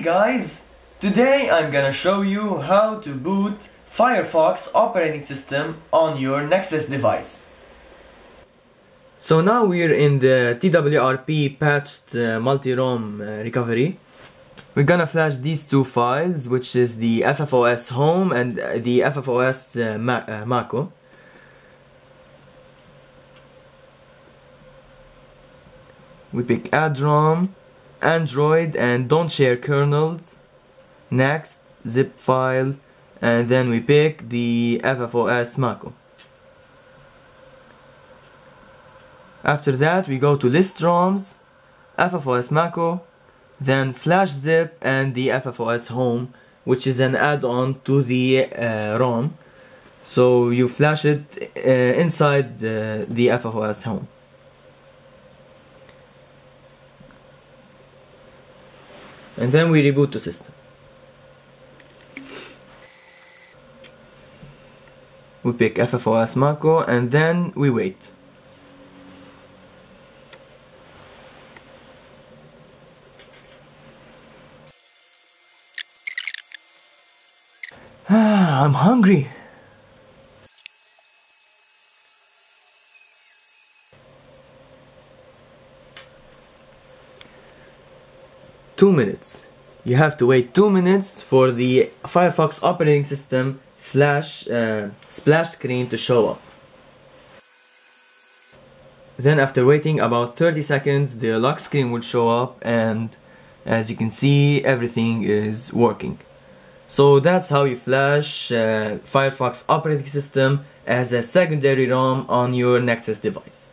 Hey guys! Today I'm gonna show you how to boot Firefox operating system on your Nexus device. So now we're in the TWRP patched uh, multi-ROM uh, recovery. We're gonna flash these two files which is the FFOS home and uh, the FFOS uh, Ma uh, Mako. We pick add ROM Android and don't share kernels. Next zip file and then we pick the FFOS Mako after that we go to list ROMs FFOS Mako then flash zip and the FFOS home which is an add-on to the uh, ROM. So you flash it uh, inside uh, the FFOS home and then we reboot the system. We pick FFOS Mako and then we wait. I'm hungry. Two minutes. You have to wait two minutes for the Firefox operating system flash uh, splash screen to show up. Then after waiting about 30 seconds the lock screen will show up and as you can see everything is working. So that's how you flash uh, Firefox operating system as a secondary ROM on your Nexus device.